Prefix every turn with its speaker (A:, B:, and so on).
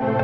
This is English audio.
A: you